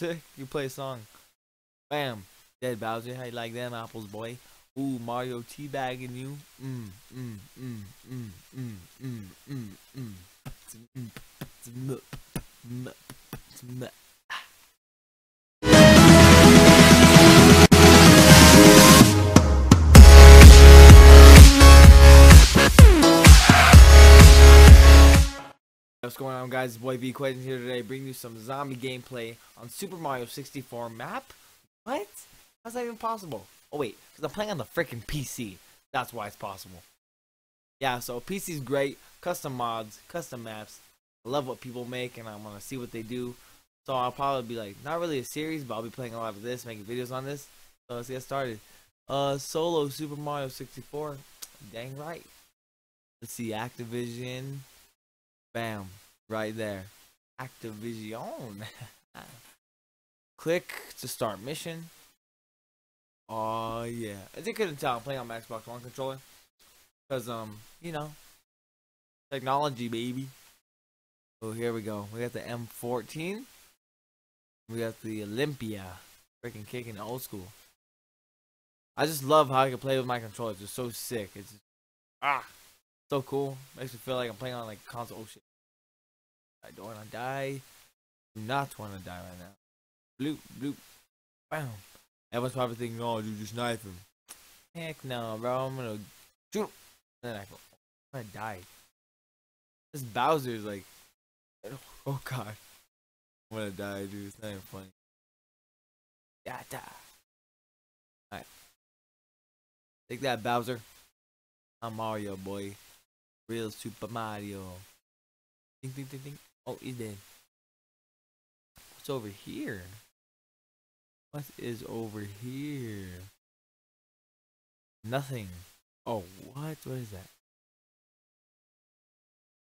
You play a song. Bam. Dead Bowser. How you like them apples, boy? Ooh, Mario teabagging you. Mm, mm, mm, mm, mm, mm, mm, mm. What's going on guys, boy V Equationz here today bringing you some zombie gameplay on Super Mario 64 map. What? How's that even possible? Oh wait, because I'm playing on the freaking PC. That's why it's possible. Yeah, so PC's great, custom mods, custom maps. I love what people make and I want to see what they do. So I'll probably be like, not really a series, but I'll be playing a lot of this, making videos on this. So let's get started. Uh, solo Super Mario 64. Dang right. Let's see, Activision. Bam. Right there. Activision. Click to start mission. Oh yeah. As you couldn't tell, I'm playing on my Xbox One controller. Cause um, you know, technology baby. Oh here we go. We got the M14. We got the Olympia. Freaking kicking old school. I just love how I can play with my controller. It's just so sick. It's just, ah so cool. Makes me feel like I'm playing on like console. Oh shit. I don't wanna die. Do not wanna die right now. Bloop, bloop. Bam. Everyone's probably thinking, oh, you just knife him. Heck no, bro. I'm gonna shoot him. And then I go, I'm gonna die. This Bowser is like, oh god. I'm gonna die, dude. It's not even funny. Die. Alright. Take that, Bowser. I'm Mario, boy. Real Super Mario. Ding, ding, ding, ding. Oh, he's dead. What's over here? What is over here? Nothing. Oh, what? What is that?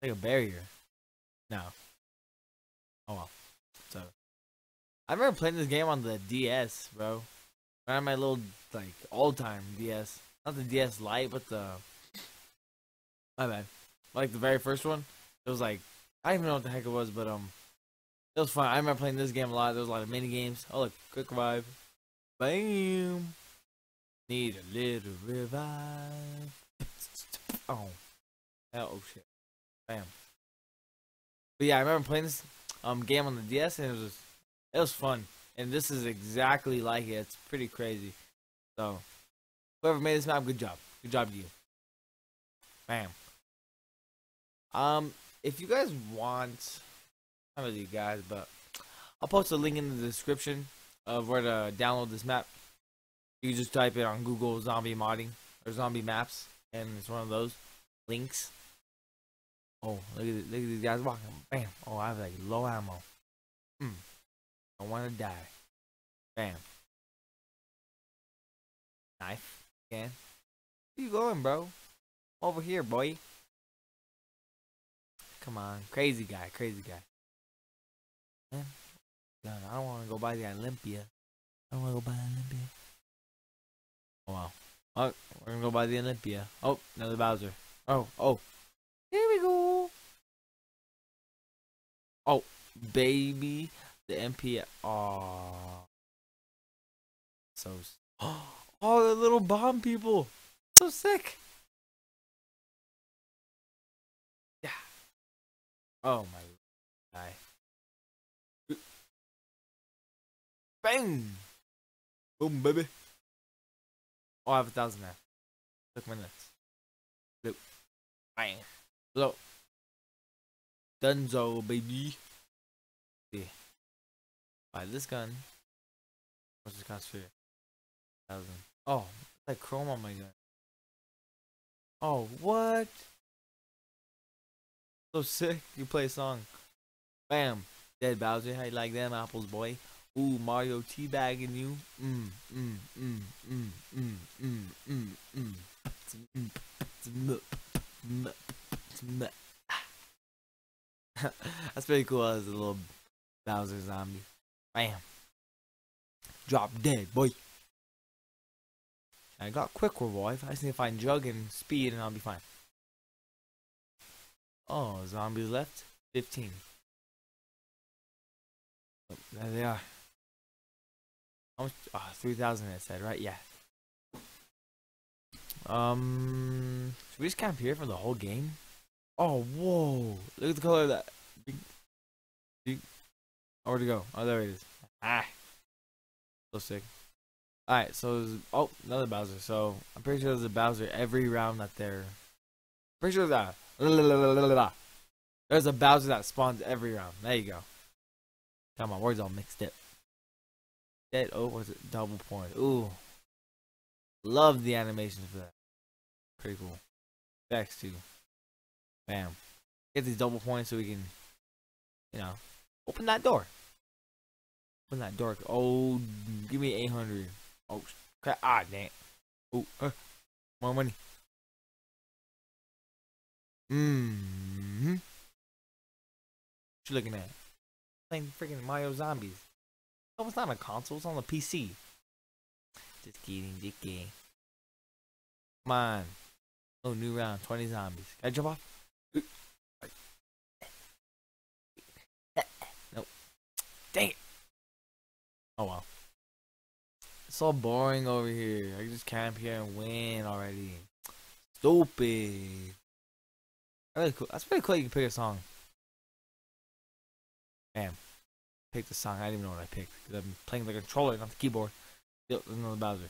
Like a barrier. No. Oh well. So, I remember playing this game on the DS, bro. Had my little like old time DS, not the DS Lite, but the my bad, like the very first one. It was like I don't even know what the heck it was, but um, it was fun. I remember playing this game a lot. There was a lot of mini games. Oh look, quick revive. Bam. Need a little revive. Oh. Oh shit. Bam. But yeah, I remember playing this um game on the DS and it was it was fun. And this is exactly like it. It's pretty crazy. So whoever made this map, good job. Good job to you. Bam. Um, if you guys want, I don't really you guys, but I'll post a link in the description of where to download this map. You just type it on Google zombie modding or zombie maps, and it's one of those links. Oh, look at look at these guys walking. Bam. Oh, I have like low ammo. Hmm. I want to die. Bam. Knife. Again. Where you going, bro? Over here, boy. Come on. Crazy guy. Crazy guy. Man. I don't want to go by the Olympia. I don't want to go by the Olympia. Oh, wow. Oh, we're to go by the Olympia. Oh, another Bowser. Oh, oh. Here we go. Oh, baby. The MP. Oh. So. Oh, the little bomb people. So sick. Oh my guy. Bang! Boom, baby. Oh, I have a thousand now. Took my nuts. Look. Bang. Look. Dunzo, baby. Yeah. Buy this gun. What's this cost for? Thousand. Oh, like chrome on my gun. Oh, what? So sick. You play a song. Bam. Dead Bowser. How you like them apples, boy? Ooh, Mario teabagging you. Mm, mm, mm, mm, mm, mm, mm, mm. That's pretty cool as a little Bowser zombie. Bam. Drop dead, boy. I got quick revive. I just need to find Jug and Speed and I'll be fine. Oh, zombies left? 15. Oh, there they are. How much? Oh, 3,000 it said, right? Yeah. Um, should we just camp here for the whole game? Oh, whoa. Look at the color of that. Oh, where'd it go? Oh, there it is. Ah. So sick. Alright, so, oh, another Bowser. So, I'm pretty sure there's a Bowser every round that they're. Pretty sure that. There's a Bowser that spawns every round. There you go. Come on, words all mixed up. Dead. Oh, was it double point? Ooh. Love the animations for that. Pretty cool. Vex too. Bam. Get these double points so we can, you know, open that door. Open that door. Oh, give me 800. Oh, crap. Ah, damn. Oh, uh, more money. Mm-hmm. What you looking at? Playing freaking Mario Zombies. Oh, it's not on a console. It's on the PC. Just kidding, just. Come on. Oh, new round. 20 zombies. Can I jump off? Nope. Dang it. Oh, well. It's so boring over here. I can just camp here and win already. Stupid. Really cool. That's pretty cool you can pick a song. Damn. Pick the song. I didn't even know what I picked. Because I'm playing the controller, not the keyboard. Yep, another Bowser.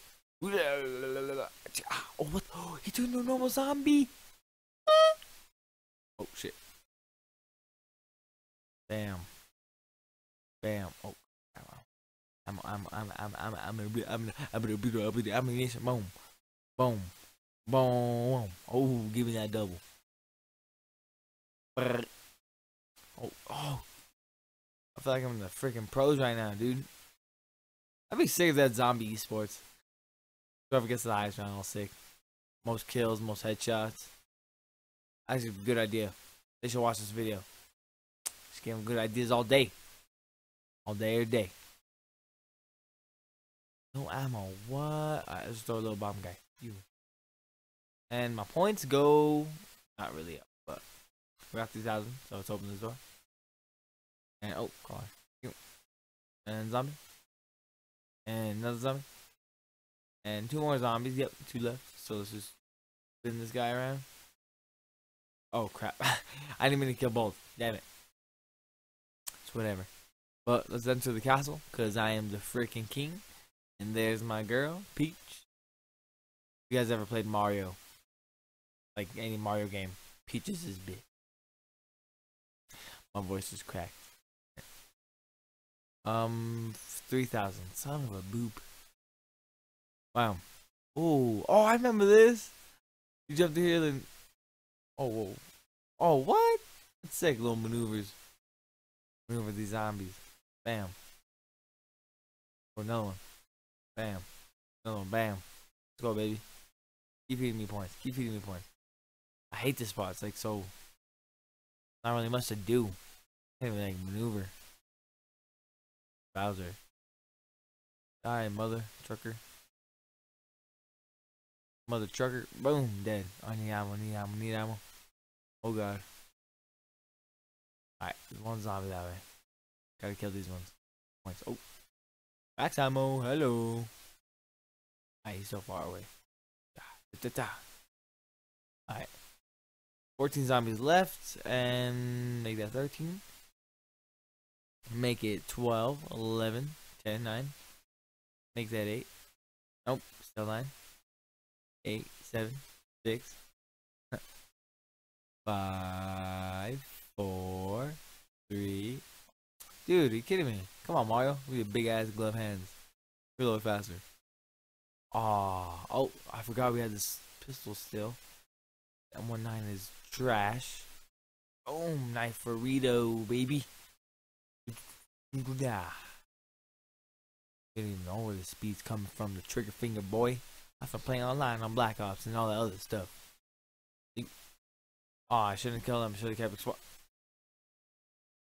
Oh, what? Oh, he turned into a normal zombie. Oh, shit. Bam. Bam. Oh. I'm I'm I'm I'm I'm I'm a bit I'm I'm a bit I'm a ammunition. Boom. Boom. Boom. Oh, give me that double. Oh, oh. I feel like I'm in the freaking pros right now, dude. I'd be sick of that zombie esports. Whoever gets the highest round, I'll sick. Most kills, most headshots. That's a good idea. They should watch this video. Just give them good ideas all day. All day, every day. No ammo. What? Alright, let's throw a little bomb guy. You. And my points go not really up, but we're at 2,000, so let's open this door. And oh, car. And zombie. And another zombie. And two more zombies. Yep, two left. So let's just spin this guy around. Oh crap. I didn't mean to kill both. Damn it. It's whatever. But let's enter the castle, because I am the freaking king. And there's my girl, Peach. If You guys ever played Mario? Like any Mario game, Peach is his bit. My voice is cracked. Um, 3,000. Son of a boop. Wow. Oh, oh, I remember this. You jumped here, then. Oh, whoa. Oh, what? That's sick little maneuvers. Maneuver these zombies. Bam. Oh, another one. Bam. Another one. Bam. Let's go, baby. Keep feeding me points. Keep feeding me points. I hate this spot. It's like so. Not really much to do. Can't even like maneuver. Bowser. Die, mother trucker. Mother trucker. Boom, dead. I need ammo, need ammo, need ammo. Oh god. Alright, there's one zombie that way. Gotta kill these ones. Oh. Max ammo, hello. Alright, he's so far away. Alright. 14 zombies left, and make that 13. Make it 12, 11, 10, 9. Make that 8. Nope, still 9. 8, 7, 6, 5, 4, 3. Dude, are you kidding me? Come on, Mario. We have big ass glove hands. Reload faster. Aw. Oh, I forgot we had this pistol still. M19 is trash. Oh, knife burrito, baby. Didn't even know where the speed's coming from. The trigger finger boy. I've been playing online on Black Ops and all that other stuff. Oh, I shouldn't have killed him. Should have kept exploring.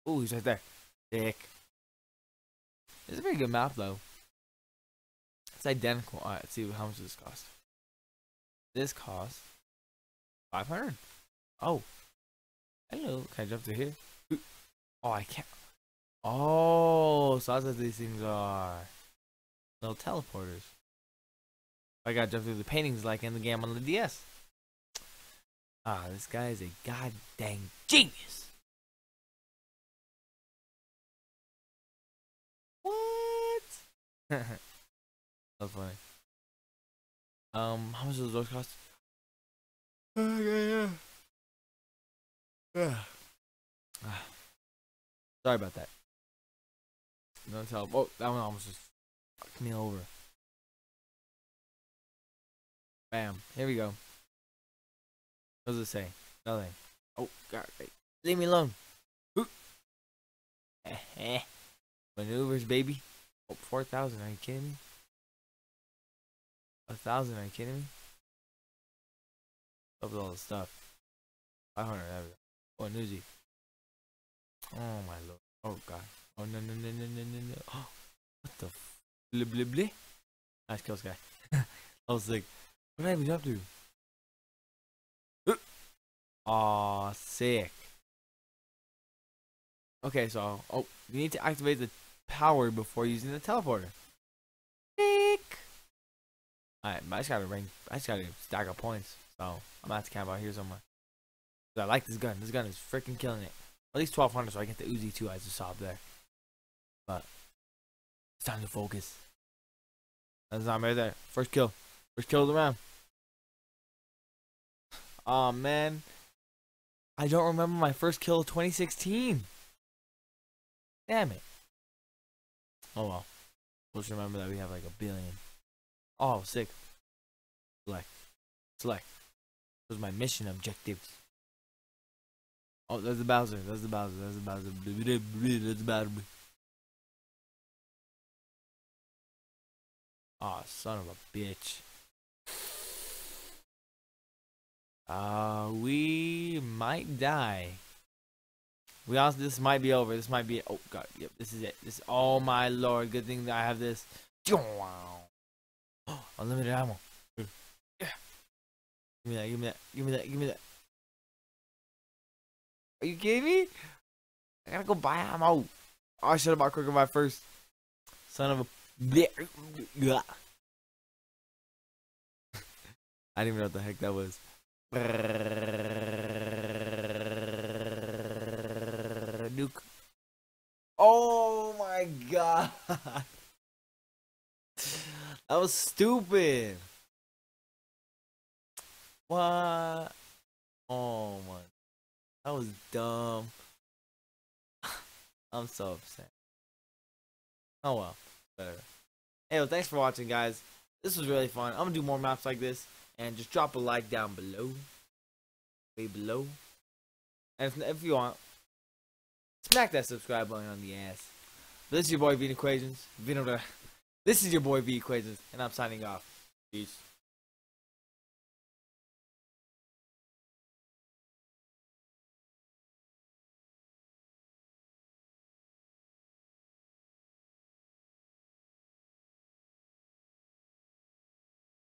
Oh, he's right there. Dick. It's a very good map, though. It's identical. Alright, let's see how much this cost. This costs 500. Oh. Hello. Can I jump to here? Oh, I can't. Oh, so that's what these things are. Little teleporters. I gotta jump through the paintings like in the game on the DS. Ah, this guy is a god dang genius. What? That's funny. Um, how much does those cost? Yeah, yeah. Ah. Sorry about that. No tell. Oh, that one almost just fucked me over. Bam. Here we go. What does it say? Nothing. Oh, God. Leave me alone. Maneuvers, baby. Oh, 4,000. Are you kidding me? A thousand? Are you kidding me? Up with all the stuff. 500. Oh, newsy. Oh, my lord. Oh, God. Oh, no, no, no, no, no, no, no. Oh, what the f- blah, blah, blah. Nice kills, guy. I was like, what did I even to? Aw, sick. Okay, so, oh, you need to activate the power before using the teleporter. Sick. Alright, I just gotta ring, I just gotta stack up points. So, I'm have to camp out here somewhere. I like this gun. This gun is freaking killing it. At least 1200 so I get the Uzi too. I just saw there. But, it's time to focus. That's not right there. First kill. First kill of the round. Oh man. I don't remember my first kill of 2016. Damn it. Oh well. Just remember that we have like a billion. Oh, sick. Select. Select. Those are my mission objectives. Oh, there's the Bowser. There's the Bowser. There's the Bowser. There's the Bowser. Oh, son of a bitch. Uh, we might die. We also, this might be over. This might be, oh god, yep, this is it. This, oh my lord, good thing that I have this. Unlimited ammo. Give me that, give me that, give me that, give me that. Are you kidding me? I gotta go buy ammo. Oh, I should have bought Quicker Buy first. Son of a. I didn't even know what the heck that was. Nuke. Oh my god. that was stupid. What? Oh my. That was dumb. I'm so upset. Oh well. Whatever. Hey, well, thanks for watching, guys. This was really fun. I'm gonna do more maps like this, and just drop a like down below, way below. And if, if you want, smack that subscribe button on the ass. This is your boy V Equationz. Vino, this is your boy V Equationz, and I'm signing off. Peace.